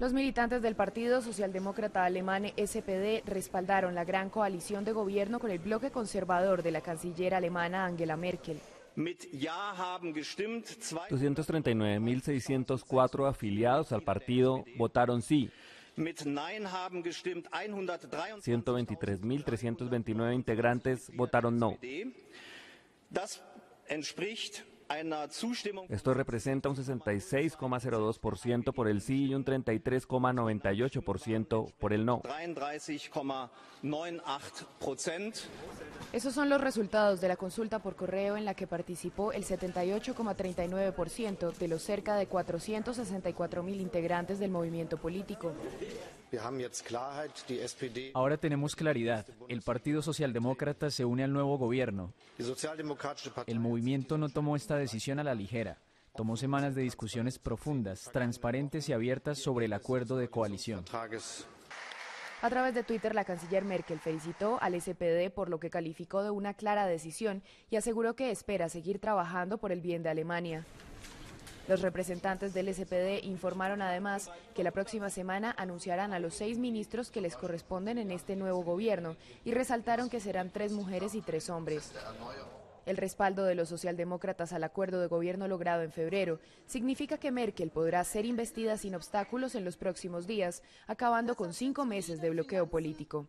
Los militantes del Partido Socialdemócrata Alemán SPD respaldaron la gran coalición de gobierno con el bloque conservador de la canciller alemana Angela Merkel. 239.604 afiliados al partido votaron sí. 123.329 integrantes votaron no. Esto representa un 66,02% por el sí y un 33,98% por el no. Esos son los resultados de la consulta por correo en la que participó el 78,39% de los cerca de 464 mil integrantes del movimiento político. Ahora tenemos claridad. El Partido Socialdemócrata se une al nuevo gobierno. El movimiento no tomó esta decisión a la ligera. Tomó semanas de discusiones profundas, transparentes y abiertas sobre el acuerdo de coalición. A través de Twitter, la canciller Merkel felicitó al SPD por lo que calificó de una clara decisión y aseguró que espera seguir trabajando por el bien de Alemania. Los representantes del SPD informaron además que la próxima semana anunciarán a los seis ministros que les corresponden en este nuevo gobierno y resaltaron que serán tres mujeres y tres hombres. El respaldo de los socialdemócratas al acuerdo de gobierno logrado en febrero significa que Merkel podrá ser investida sin obstáculos en los próximos días, acabando con cinco meses de bloqueo político.